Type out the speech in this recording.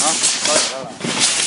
啊，到你这了。